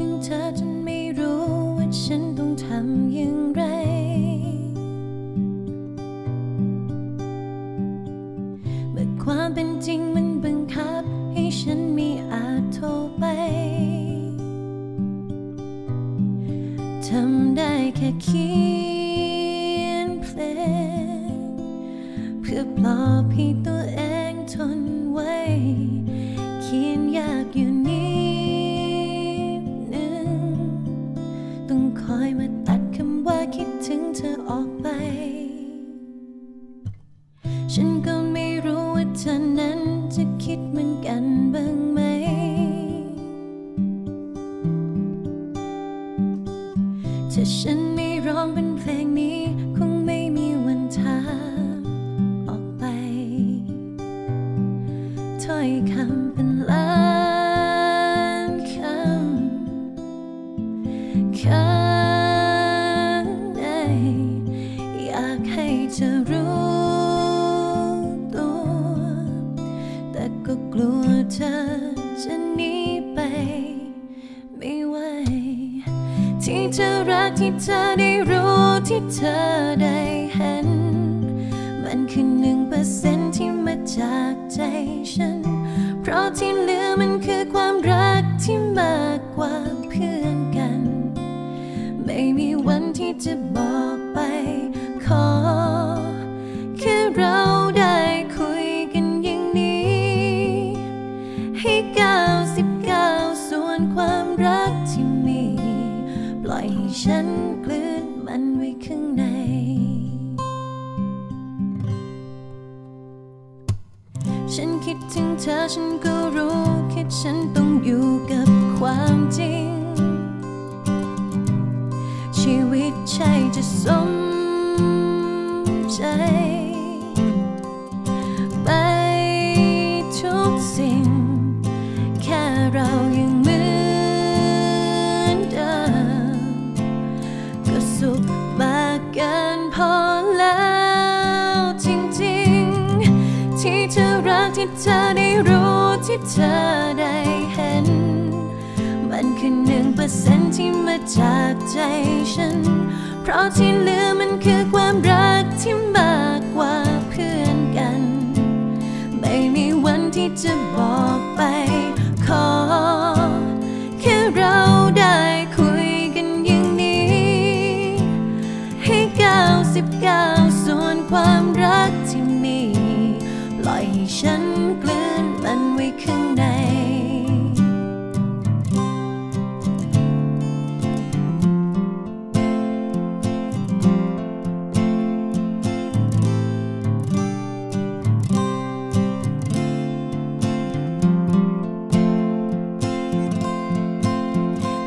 ถึงเธอจนไม่รู้ว่าฉันต้องทำอย่างไร เมื่อความเป็นจริงมันบังคับ ให้ฉันไม่อาจโทรไป ทำได้แค่เขียนเพลง เพื่อปลอบให้ตัว ฉันก็ไม่รู้ว่าเธอนั้นจะคิดเหมือนกันบ้างไหม ถ้าฉันไม่ร้องเป็นเพลงนี้ คงไม่มีวันถาออกไป ถ้อยคำเป็นล้านคำข้า จะหนีไป ไม่ไหว ที่เธอรักที่เธอได้รู้ที่เธอได้เห็น มันคือหนึ่งเปอร์เซ็นที่มาจากใจฉัน เพราะที่เหลือมันคือความรักที่มากกว่าเพื่อนกัน ไม่มีวันที่จะบอก ล่อยให้ฉันกลืนมันไว้ข้างใน ฉันคิดถึงเธอฉันก็รู้แค่ฉันต้องอยู่กับความจริง ชีวิตใช่จะสมใจ ธอรักที่เธอได้รู้ที่เธอได้เห็น มันคือหนึ่งเปอร์เซ็นที่มาจากใจฉัน เพราะที่เหลือมันคือความรักที่มากกว่าเพื่อนกัน ไม่มีวันที่จะบอกไป ข้างใน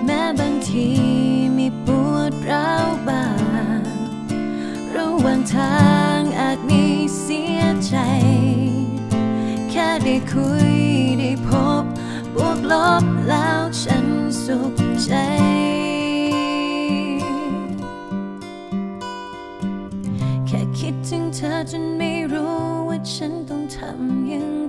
แม้บางทีมีปวดร้าวบางระหว่างทางอาจมีเสียใจ แค่ได้คุย ลบแล้วฉันสุขใจ แค่คิดถึงเธอจนไม่รู้ว่าฉันต้องทำอย่างไร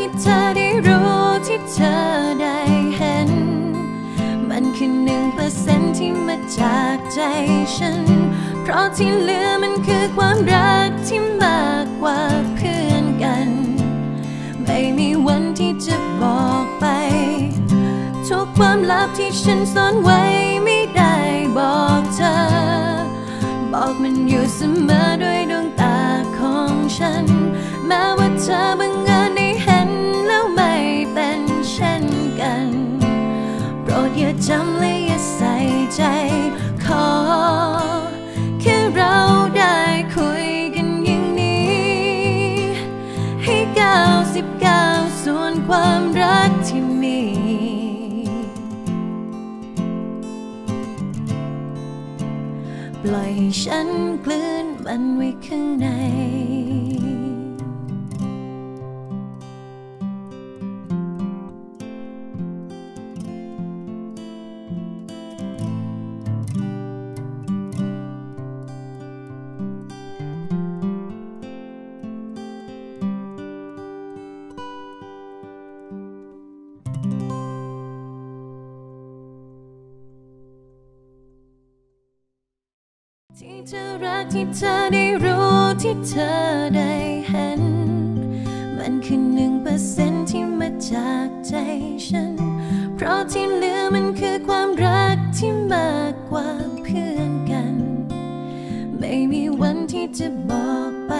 ที่เธอได้รู้ที่เธอได้เห็น มันคือหนึ่งเปอร์เซ็นที่มาจากใจฉัน เพราะที่เหลือมันคือความรักที่มากกว่าเพื่อนกัน ไม่มีวันที่จะบอกไป ทุกความลับที่ฉันซ่อนไว้ไม่ได้บอกเธอ บอกมันอยู่เสมอด้วยดวงตาของฉัน แม้ว่าเธอบัง จำและอย่าใส่ใจ ขอ แค่เราได้คุยกันอย่างนี้ ให้ก้าวสิบก้าวส่วนความรักที่มีปล่อยให้ฉันกลืนมันไว้ข้างใน ที่เธอรักที่เธอได้รู้ที่เธอได้เห็น มันคือหนึ่งเปอร์เซ็นที่มาจากใจฉัน เพราะที่เหลือมันคือความรักที่มากกว่าเพื่อนกัน ไม่มีวันที่จะบอกไป